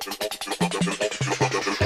channel guys how are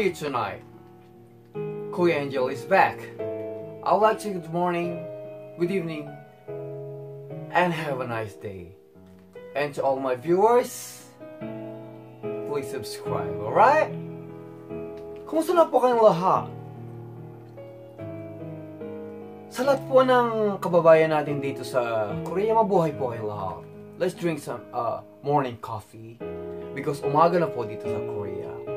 you tonight. Kuya Angel is back. I would like to say good morning good evening and have a nice day. And to all my viewers please subscribe alright? Kumusta na po kayong lahat? Sa po ng kababayan natin dito sa Korea mabuhay po kayong lahat. Let's drink some uh, morning coffee. Because umaga na po dito sa Korea.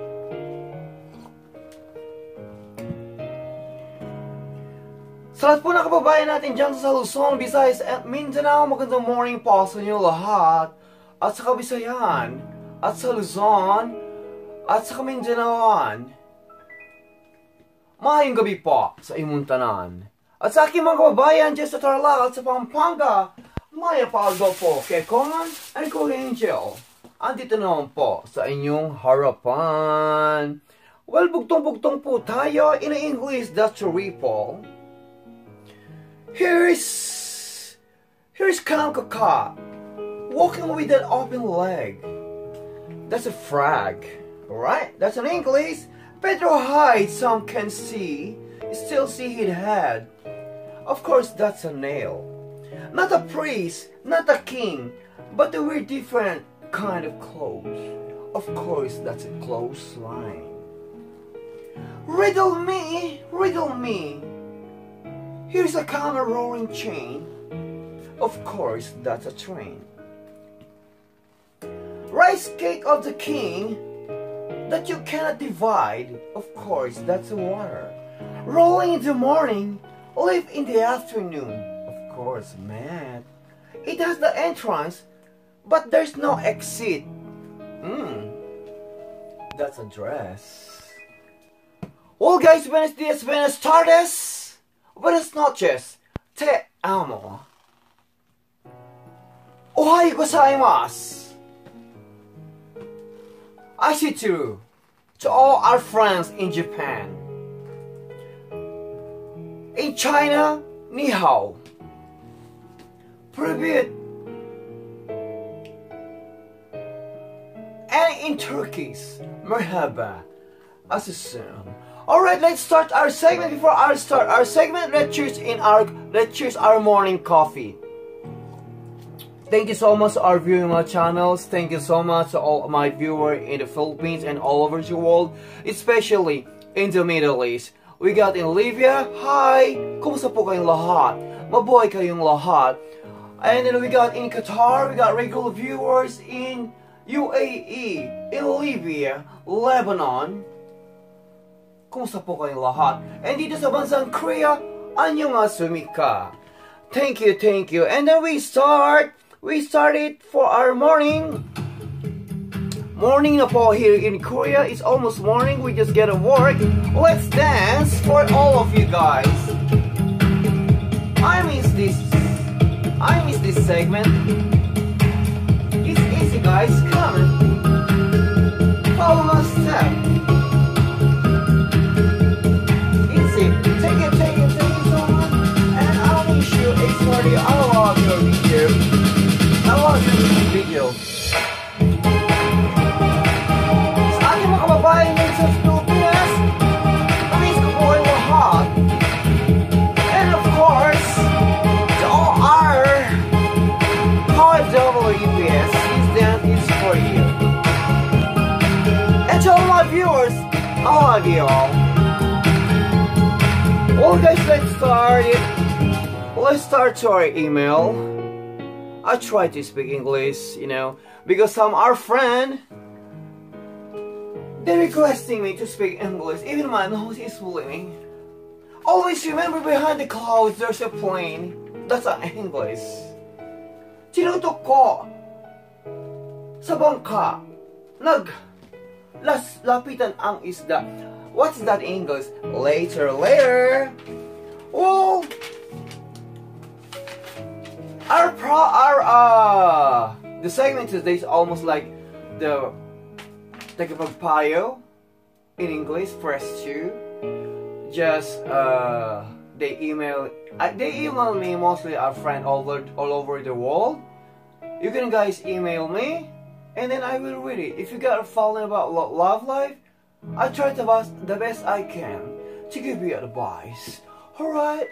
Sa lahat po ng kababayan natin dyan sa Luzon, Visayas at Mindanao, magandang morning po sa inyo lahat. At sa Kabisayan, at sa Luzon, at sa Mindanaoan. Mahayong gabi po sa Imuntanan. At sa aking mga kababayan dyan sa Tarlac at sa Pampanga, Maya Paldo po kay Conan and Kuya Angel andito naman po sa inyong harapan. Well, bugtong-bugtong po tayo in English, that's a ripple. Here's, here's Kankaka, walking with an open leg. That's a frag, alright? That's an English. Pedro hide, some can see, still see his head. Of course, that's a nail. Not a priest, not a king, but they were different kind of clothes. Of course, that's a clothesline. Riddle me, riddle me. Here's a of roaring chain. Of course, that's a train. Rice cake of the king that you cannot divide. Of course, that's the water. Rolling in the morning, live in the afternoon. Of course, man. It has the entrance but there's no exit. Hmm. That's a dress. Well guys, buenos dias, buenas tardes, buenas noches, te amo. Ohayou gozaimasu. I see too. To all our friends in Japan. In China, ni hao. Привет, and in Turkish, merhaba, as assume. Alright, let's start our segment. Before I start our segment, let's choose in our let's choose our morning coffee. Thank you so much our viewing my channels. Thank you so much to all my viewers in the Philippines and all over the world, especially in the Middle East. We got in Libya. Hi! Kumusta po kayong lahat? Mabuhay kayong lahat. And then we got in Qatar. We got regular viewers in UAE, in Libya, Lebanon. Po kayong lahat? And dito sa bansang Korea, annyeonghaseyo. Thank you, thank you. And then we start, we started for our morning, Morning na po here in Korea. It's almost morning. We just get to work. Let's dance for all of you guys. I miss this. I miss this segment. It's easy, guys. Come. Follow my step. Video. Sa ating mga kababayan ngayon sa Pilipinas, namiss ko po kayong lahat. And of course, to all our WPS, this dance is for you. And to all my viewers, I love you all. Well guys, let's start it. Let's start to our email. I try to speak English, you know, because some our friend they're requesting me to speak English, even my nose is bleeding. Always remember behind the clouds there's a plane. That's an English. Tinutok ko sa bangka. Nag las lapitan ang isda. What's that English? Later, later. Well, our pro our uh the segment today is almost like the take a Tagapagpayo in English press 2 just uh they email uh, they email me mostly our friend all over, all over the world. You can guys email me and then I will read it. If you got a feeling about lo- love life I try the best the best I can to give you advice. Alright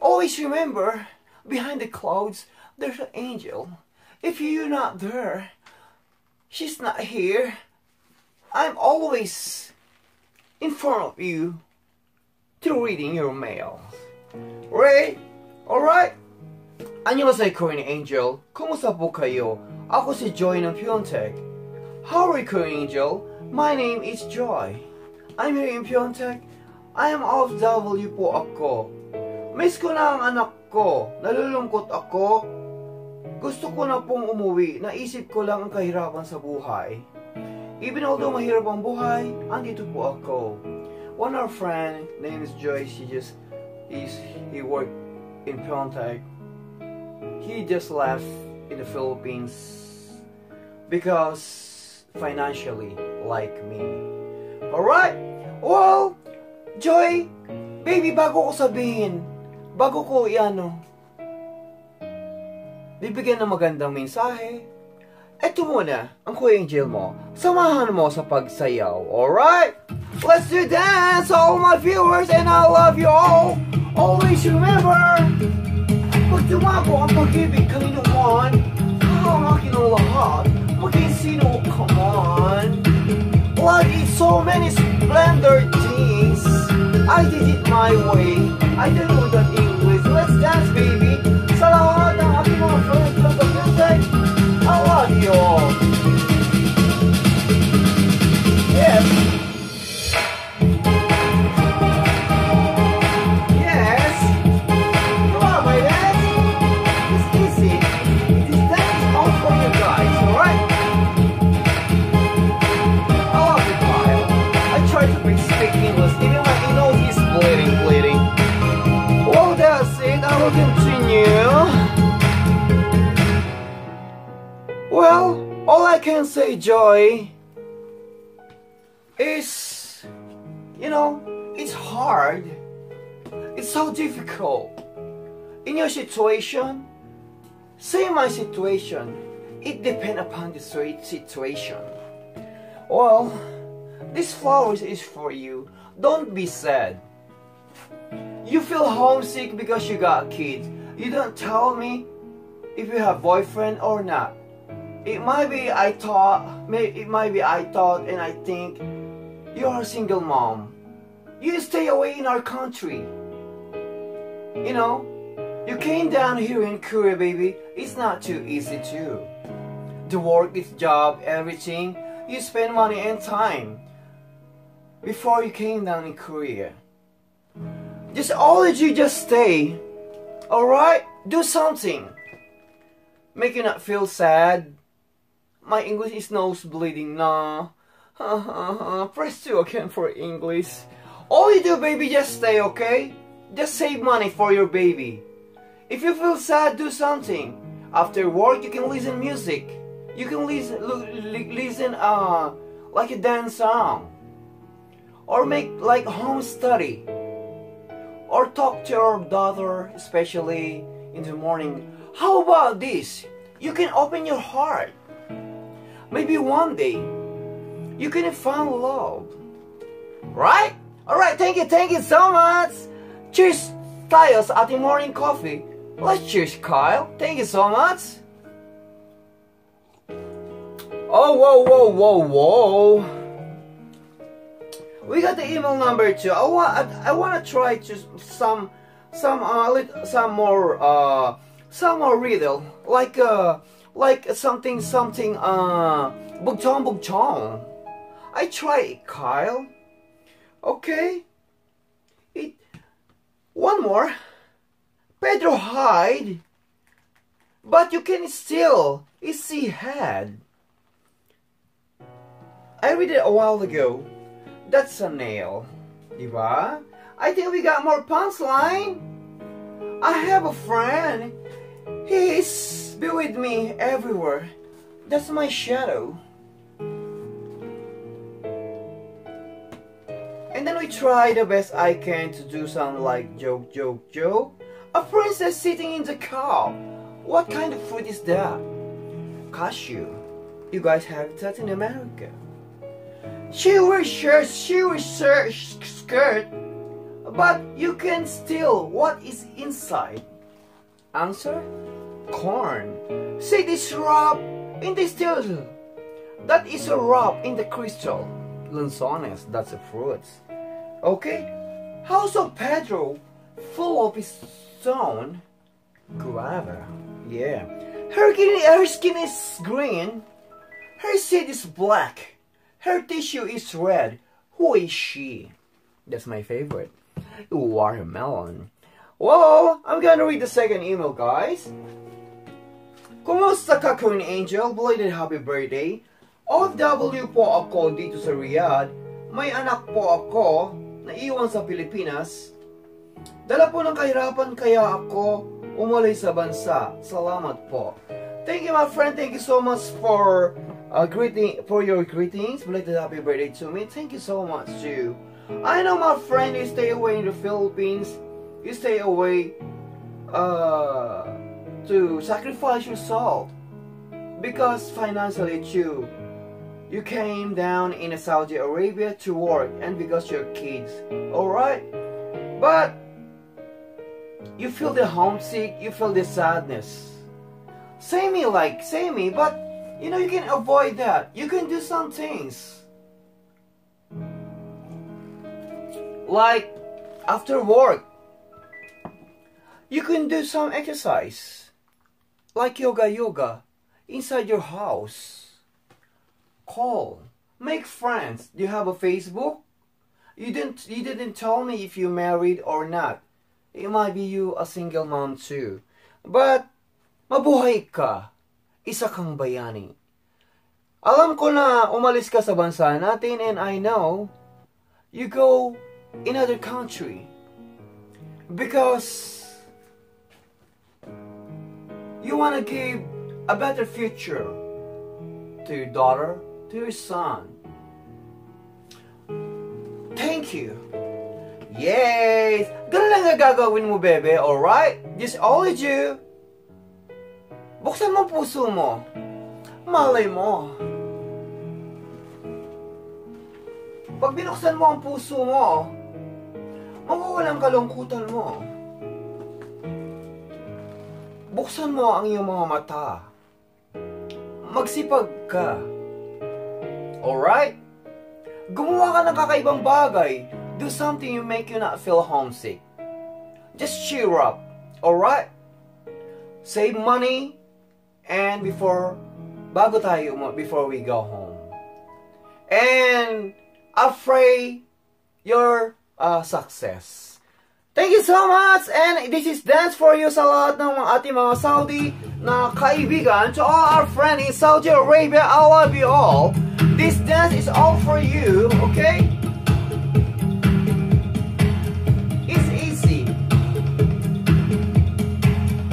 always remember behind the clouds, there's an angel. If you're not there, she's not here. I'm always in front of you through reading your mail. Ray, alright? 안녕하세요, Korean Angel. Kumusta po kayo? Ako si Joy ng Pyeongtaek. How are you, Korean Angel? My name is Joy. I'm here in Pyeongtaek. I am OFW po ako. Miss ko na ang anak ko. Nalulungkot ako. Gusto ko na pong umuwi. Naisip ko lang ang kahirapan sa buhay. Even although mahirap ang buhay, andito po ako. One our friend, name is Joy, she just, he's, he worked in Pyeongtaek. He just left in the Philippines because financially, like me. Alright? Well, Joy, baby, bago ko sabihin, bago ko iano, bibigyan ng magandang mensahe, eto muna, ang Kuya Angel mo. Samahan mo sa pagsayaw, alright? Let's do dance, all my viewers, and I love you all. Always remember, pag tumago ang pag-ibig kanino man, hahamakin ang lahat. Maging sino, come on. Is so many splendor things. I did it my way. I don't know that English. Let's dance, baby. Sa lahat ng ating mga friends from the music, I love you. Say, Joy, is, you know, it's hard. It's so difficult. In your situation, say my situation, it depends upon the situation. Well, this flowers is for you. Don't be sad. You feel homesick because you got kids. You don't tell me if you have boyfriend or not. It might be I thought, it might be I thought and I think you're a single mom. You stay away in our country. You know, you came down here in Korea, baby. It's not too easy too. The work, this job, everything. You spend money and time before you came down in Korea. Just all that you just stay. Alright? Do something. Make you not feel sad. My English is nose bleeding now. Press 2 again for English. All you do, baby, just stay, okay? Just save money for your baby. If you feel sad, do something. After work, you can listen music. You can listen, listen, uh, like a dance song. Or make like home study. Or talk to your daughter, especially in the morning. How about this? You can open your heart. Maybe one day, you can find love. Right? Alright, thank you, thank you so much. Cheers tayo sa ating morning coffee. Let's cheers, Kyle. Thank you so much. Oh, whoa, whoa, whoa, whoa. We got the email number too. I want, I, I want to try to some, some, uh, some more, uh, some more riddle, like, uh, like something, something, uh, bugchong, bugchong. I try it, Kyle. Okay. It. One more. Pedro hide. But you can still see head. I read it a while ago. That's a nail. Diba? I think we got more punchline. I have a friend. He's be with me everywhere. That's my shadow. And then we try the best I can to do some like joke, joke, joke. A princess sitting in the car. What kind of fruit is that? Cashew. You guys have that in America. She wears shirts, she wears skirt. But you can steal what is inside. Answer? Corn. See this rub in this still. That is a rub in the crystal. Lanzones, that's a fruit. Okay? House of Pedro, full of stone. Guava. Yeah. Her skin, her skin is green. Her seed is black. Her tissue is red. Who is she? That's my favorite. Watermelon. Whoa! I'm gonna read the second email, guys. Kumusta ka, Queen Angel? Belated happy birthday. OFW po ako dito sa Riyadh. May anak po ako naiwan sa Pilipinas. Dala po ng kahirapan kaya ako umalay sa bansa. Salamat po. Thank you my friend. Thank you so much for uh, greeting for your greetings. Belated happy birthday to me. Thank you so much too. I know my friend you stay away in the Philippines. You stay away uh, to sacrifice yourself because financially too you came down in Saudi Arabia to work and because your kids. Alright? But you feel the homesick, you feel the sadness. Say me like, say me, but you know you can avoid that. You can do some things. Like after work, you can do some exercise. Like yoga yoga inside your house call, make friends. Do you have a Facebook? You didn't you didn't tell me if you married or not. It might be you a single mom too. But mabuhay ka. Isa kang bayani. Alam ko na umalis ka sa bansa natin and I know you go in other country because you want to give a better future to your daughter to your son. Thank you. Yes! Ganun gagawin mo, bebe, alright? Just all you. Buksan mo puso mo. Malay mo. Pag binuksan mo ang puso mo, mawawala ang kalungkutan mo. Buksan mo ang iyong mga mata. Magsipag ka. Alright? Gumawa ka ng kakaibang bagay. Do something you make you not feel homesick. Just cheer up. Alright? Save money and before bago tayo before we go home. And pray your uh, success. Thank you so much! And this is Dance for You sa lahat ng mga mga Saudi na kaibigan, to all our friends in Saudi Arabia, I love you all. This dance is all for you, okay? It's easy.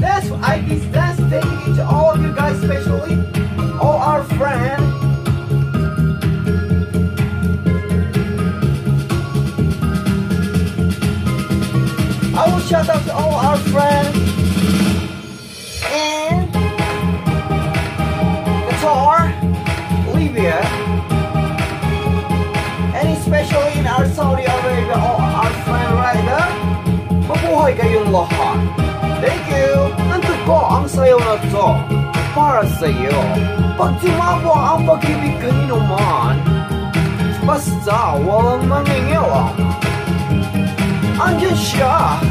That's I this dance dedicated to all of you guys, especially shout out to all our friends in Qatar, Libya, and especially in our Saudi Arabia, all our friends right there. Mabuhay kayong lahat. Thank you! Nandun po ang sayo na to para sa iyo. Pag tumawa ang pag-ibig kanino man, basta walang mangingilam. Andyan siya!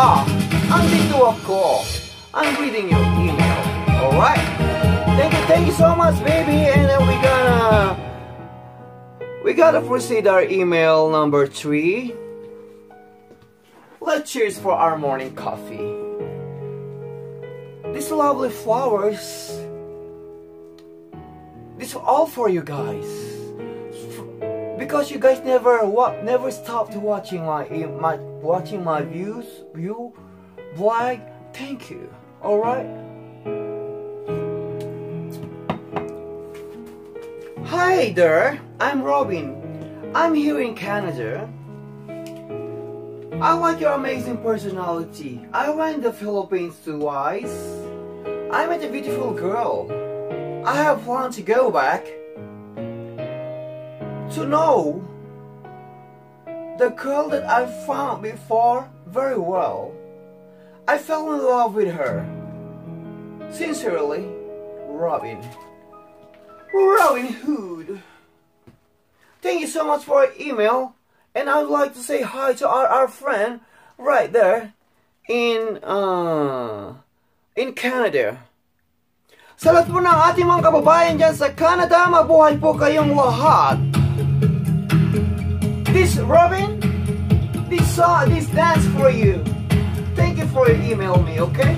Andun ka! Andito ako! I'm reading your email. Alright? Thank you, thank you so much, baby! And then we gonna... We gotta proceed our email number three. Let's cheers for our morning coffee. These lovely flowers. This is all for you guys because you guys never what never stopped watching my my watching my views view vlog thank you all right? Hi there i'm robin. I'm here in canada. I like your amazing personality. I went to the philippines twice. I met a beautiful girl. I have planned to go back to know the girl that I found before very well. I fell in love with her. Sincerely, Robin. Robin Hood. Thank you so much for your email. And I would like to say hi to our, our friend right there in uh in Canada. Sa lahat po ng ating mga kababayan dyan sa Canada, mabuhay po kayong lahat. Robin, this song, this dance for you. Thank you for your email me, okay?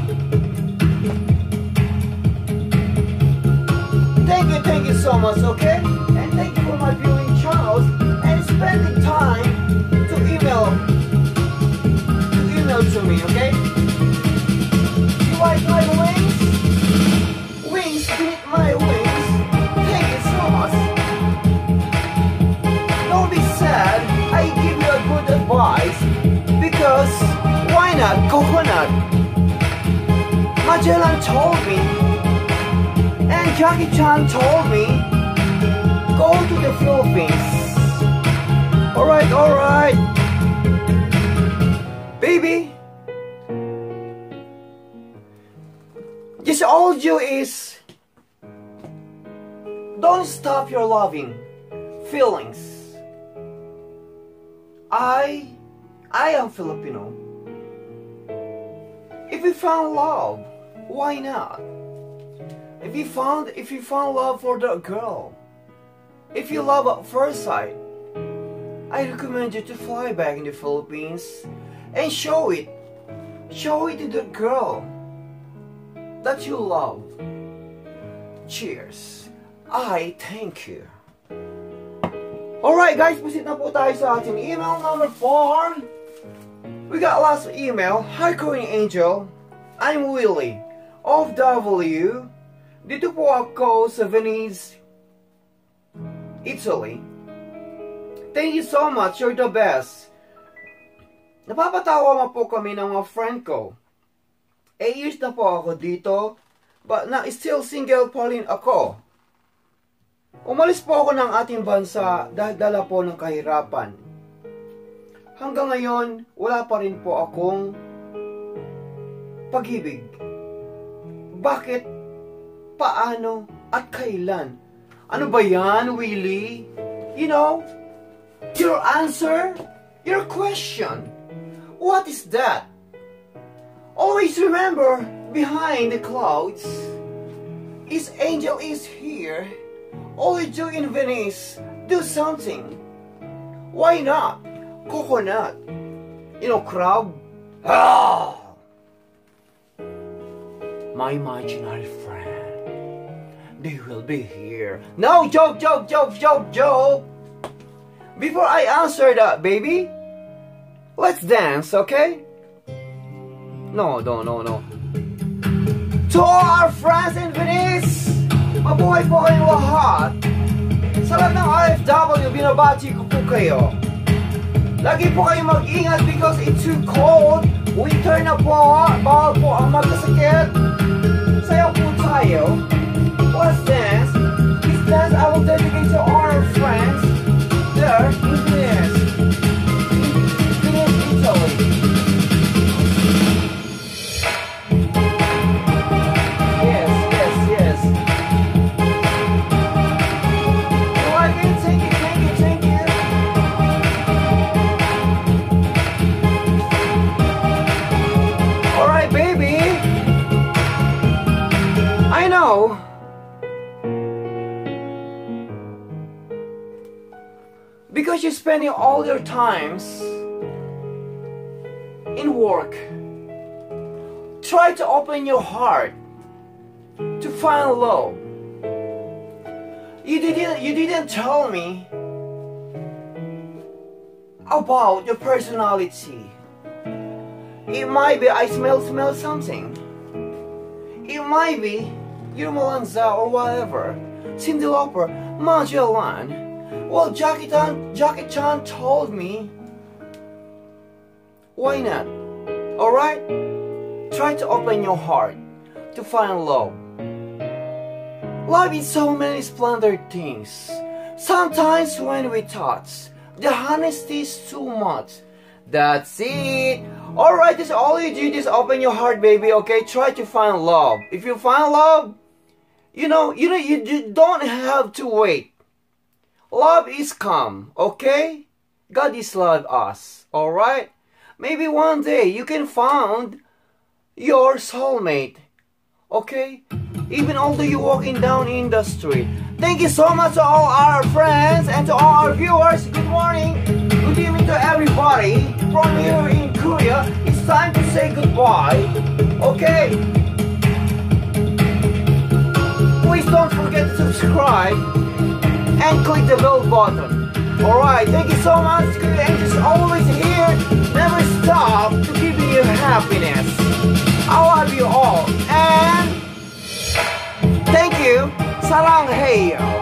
Thank you, thank you so much, okay? And thank you for my viewing channels and spending time to email to email to me, okay? Coconut? Magellan told me and Jackie Chan told me go to the Philippines. Alright, alright. Baby. Just all you is don't stop your loving feelings. I I am Filipino. If you found love, why not? If you found if you found love for the girl, if you love at first sight, I recommend you to fly back in the Philippines and show it. Show it to the girl that you love. Cheers. I thank you. Alright guys, proceed na po tayo sa ating email number 4. We got last email. Hi Korean Angel. I'm Willie of W. Dito po ako sa Venice, Italy. Thank you so much. You're the best. Napapatawa mo po kami ng mga friend ko. 8 years na po ako dito, but na still single pa rin ako. Umalis po ako ng ating bansa dahil dala po ng kahirapan. Hanggang ngayon, wala pa rin po akong pag-ibig. Bakit? Paano? At kailan? Ano ba yan, Willie? You know, your answer, your question. What is that? Always remember, behind the clouds, is angel is here. All you do in Venice, do something. Why not? Coconut. You know, crab. Ah! my imaginary friend. They will be here. No, joke, joke, joke, joke, joke. Before I answer that, baby, let's dance, okay? No, no, no, no. To all our friends in Venice, mabuhay po kayong lahat. Sa lahat ng binabati ko po kayo. Lagi po kayong mag-ingat because it's too cold. Winter na po, bawal po ang magkasakit. Sayaw po tayo. Let's dance. This dance I will dedicate to our friends there Because you're spending all your times in work. Try to open your heart to find love. You didn't you didn't tell me about your personality. It might be I smell smell something. It might be you're Melanza or whatever. Cyndi Lauper, Magellan. Well, Jackie Chan, Jackie Chan told me. Why not? Alright? Try to open your heart to find love. Love is so many splendid things. Sometimes when we touch, the honesty is too much. That's it. Alright, this all you do is open your heart, baby, okay? Try to find love. If you find love, you know, you know, you, you don't have to wait. Love is come, okay? God is love us, alright? Maybe one day you can find your soulmate, okay? Even although you're walking down in the street. Thank you so much to all our friends and to all our viewers. Good morning, good evening to everybody from here in Korea. It's time to say goodbye, okay? Don't forget to subscribe and click the bell button. Alright, thank you so much. And just always here, never stop to give you happiness. I love you all. And thank you. Sarang Heyo.